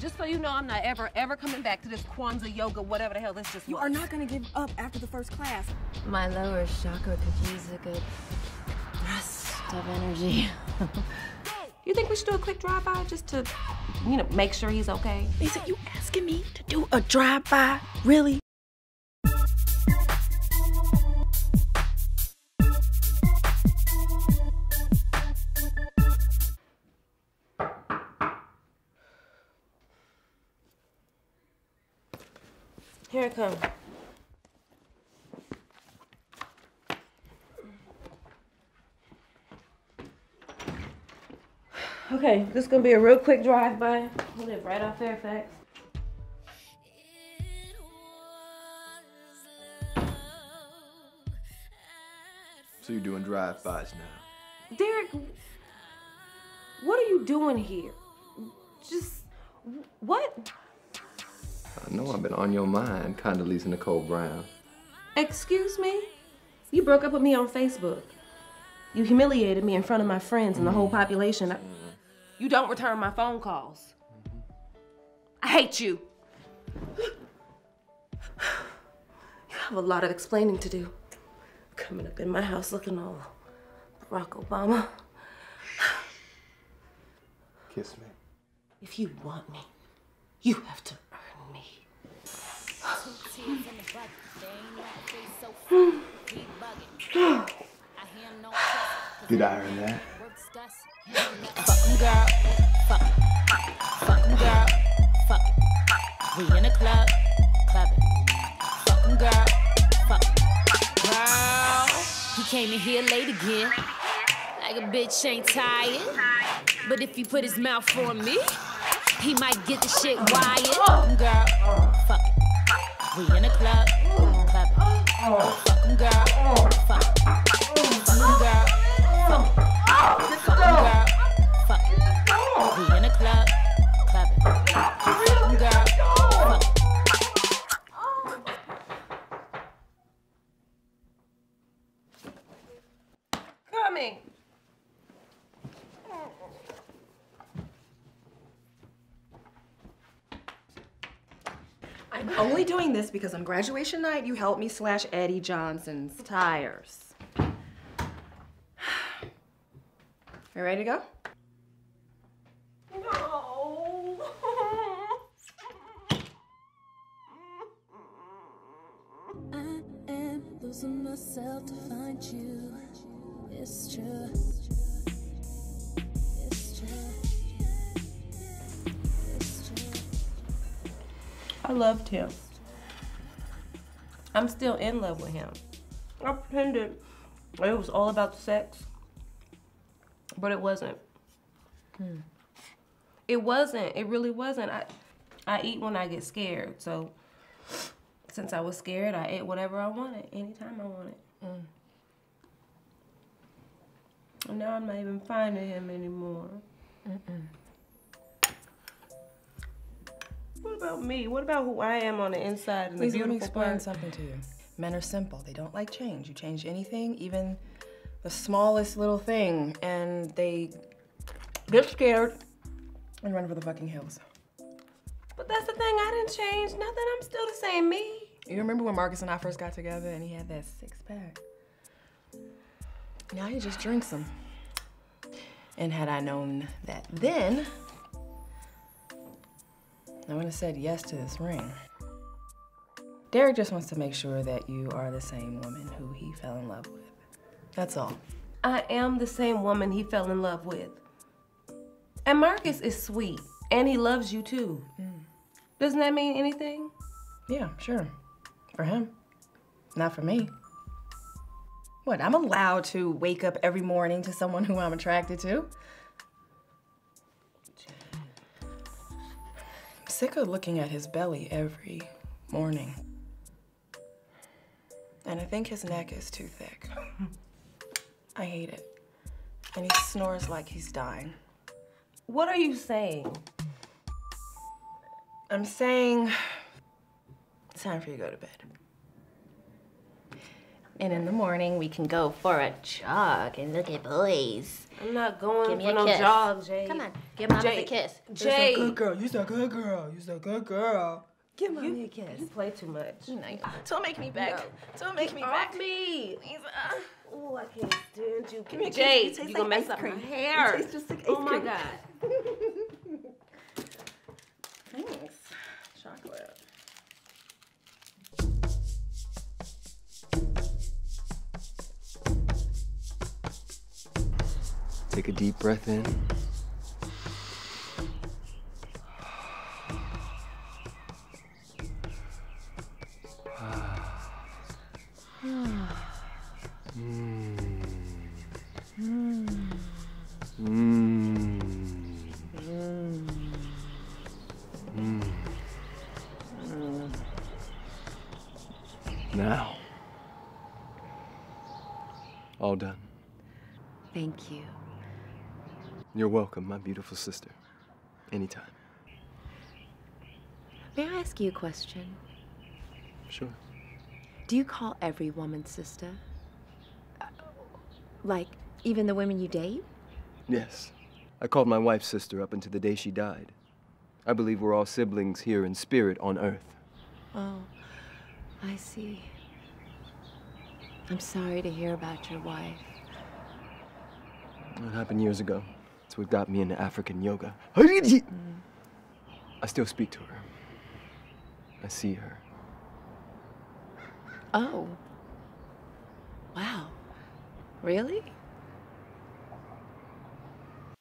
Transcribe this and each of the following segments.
Just so you know, I'm not ever, ever coming back to this Kwanzaa yoga, whatever the hell this just You was. are not gonna give up after the first class. My lower chakra could use a good burst of energy. You think we should do a quick drive-by just to, you know, make sure he's okay? Leeza, you asking me to do a drive-by? Really? Here it comes. Okay, this is gonna be a real quick drive-by. I live right off Fairfax. So you're doing drive-bys now. Derek, what are you doing here? Just what? I know I've been on your mind, Condoleezza Nicole Brown. Excuse me? You broke up with me on Facebook. You humiliated me in front of my friends and the whole population. I- You don't return my phone calls. I hate you. You have a lot of explaining to do. Coming up in my house looking all Barack Obama. Kiss me. If you want me, you have to earn me. Did I earn that? Fuck 'em, girl. Fuck it. Fuck 'em, girl. Fuck it. We in the club, clubbing. Fuck 'em, girl. Fuck it. Girl. He came in here late again. Like a bitch ain't tired. But if he put his mouth on me, he might get the shit wired. Fuck 'em, girl. Fuck. We in the club, clubbing. Fuck 'em, girl. Only this because on graduation night you helped me slash Eddie Johnson's tires. You ready to go? I am losing myself to find you. It's true. It's true. It's true. I loved him. I'm still in love with him. I pretended it was all about sex, but it wasn't. Hmm. It wasn't. It really wasn't. I, I eat when I get scared. So, since I was scared, I ate whatever I wanted, anytime I wanted. And now I'm not even finding him anymore. What about me? What about who I am on the inside and the Leeza, let me beautiful explain part? something to you. Men are simple. They don't like change. You change anything, even the smallest little thing, and they get scared and run for the fucking hills. But that's the thing, I didn't change nothing. I'm still the same me. You remember when Marcus and I first got together and he had that six pack? Now he just drinks them. And had I known that then, I would have said yes to this ring. Derek just wants to make sure that you are the same woman who he fell in love with. That's all. I am the same woman he fell in love with. And Marcus is sweet, and he loves you too. Mm. Doesn't that mean anything? Yeah, sure. For him. Not for me. What, I'm allowed to wake up every morning to someone who I'm attracted to? Sick of looking at his belly every morning. And I think his neck is too thick. I hate it. And he snores like he's dying. What are you saying? I'm saying it's time for you to go to bed. And in the morning, we can go for a jog and look at boys. I'm not going Give me for a no kiss. jog, Jay. Come on, give mommy a Jay, kiss. Jay, girl. You're a good girl. You're a good girl. Give mommy a kiss. you play too much. Don't make me back. Don't make me Off back. me. Oh, I can't stand you. Give me a kiss. Jay, You taste you gonna mess ice up my cream. You hair. taste just like oh ice my cream. god. Take a deep breath in. Now. All done. Thank you. You're welcome, my beautiful sister. Anytime. May I ask you a question? Sure. Do you call every woman sister? Uh, Like, even the women you date? Yes. I called my wife sister up until the day she died. I believe we're all siblings here in spirit on Earth. Oh, I see. I'm sorry to hear about your wife. It happened years ago. It's what got me into African yoga. I still speak to her. I see her. Oh. Wow. Really?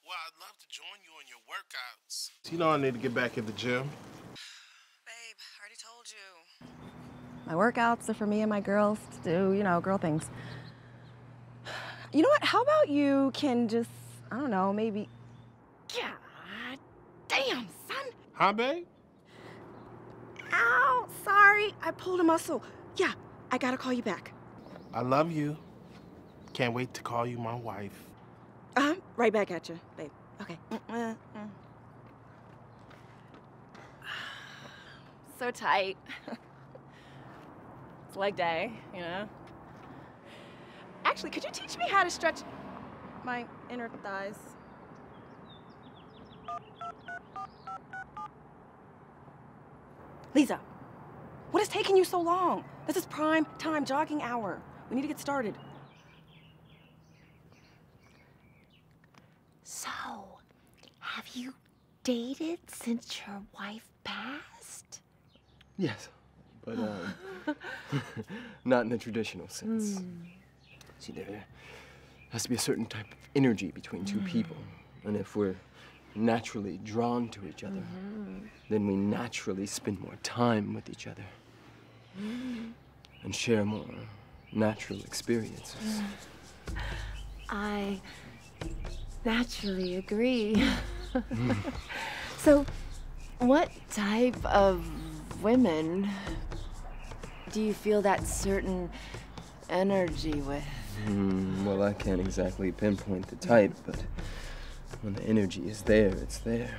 Well, I'd love to join you in your workouts. You know I need to get back in the gym. Babe, I already told you. My workouts are for me and my girls to do, you know, girl things. You know what? How about you can just, I don't know, maybe. God damn, son. Huh, babe? Ow, sorry. I pulled a muscle. Yeah, I gotta call you back. I love you. Can't wait to call you my wife. Uh huh. Right back at you, babe. Okay. Mm, mm, mm. So tight. it's leg day, you know? Actually, could you teach me how to stretch my inner thighs? Leeza, what is taking you so long? This is prime time jogging hour. We need to get started. So, have you dated since your wife passed? Yes, but um, not in the traditional sense. See, there has to be a certain type of energy between two mm. people, and if we're naturally drawn to each other, mm-hmm. then we naturally spend more time with each other mm. and share more natural experiences. Mm. I naturally agree. so, what type of women do you feel that certain energy with? Hmm, well, I can't exactly pinpoint the type, but when the energy is there, it's there.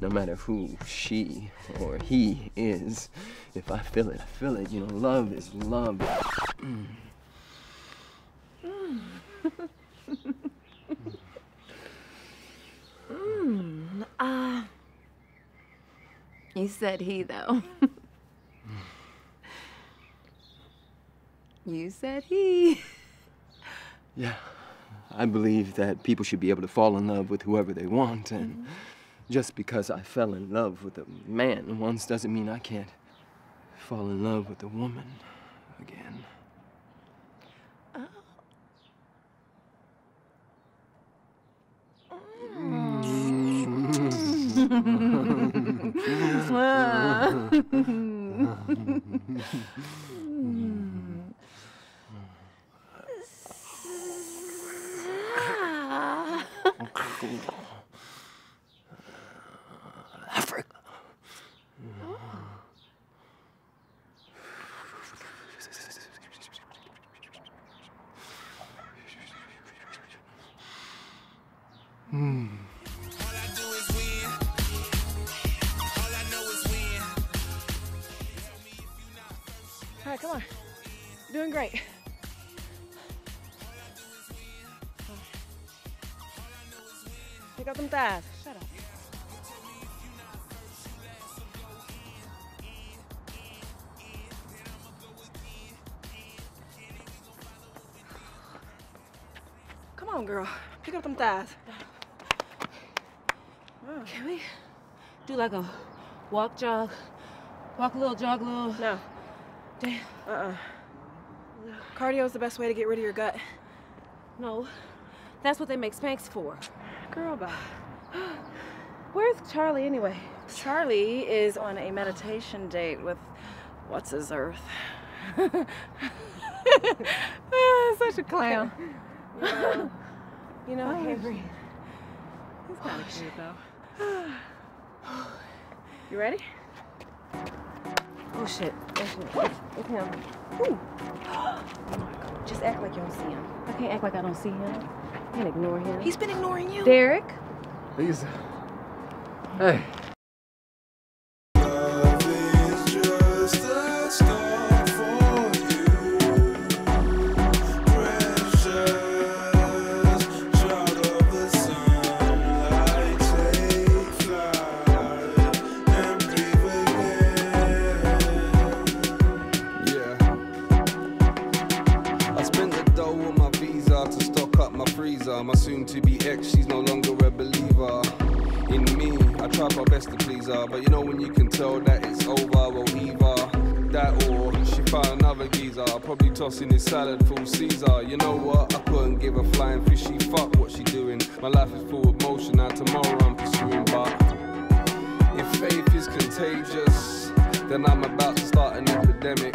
No matter who she or he is, if I feel it, I feel it. You know, love is love. Mm. Ah. you said he, though. you said he. Yeah, I believe that people should be able to fall in love with whoever they want, and mm-hmm. just because I fell in love with a man once doesn't mean I can't fall in love with a woman again. come on. Doing great. Pick up them thighs. Shut up. Come on, girl. Pick up them thighs. Oh. Can we do like a walk, jog, walk a little, jog a little? No. Damn. Uh-uh. Cardio is the best way to get rid of your gut. No. That's what they make Spanx for. Girl, bye. Where's Charlie anyway? Charlie is on a meditation date with what's his earth. Such a clown. You know, I can't breathe. He's kind of cute though. You ready? Oh shit. Oh shit. It's him. Ooh. Just act like you don't see him. I can't act like I don't see him. I can't ignore him. He's been ignoring you. Derek. Leeza. Hey. Salad full Caesar. You know what? I couldn't give a flying fishy fuck what she doing. My life is full of motion, now tomorrow I'm pursuing, but if faith is contagious, then I'm about to start an epidemic.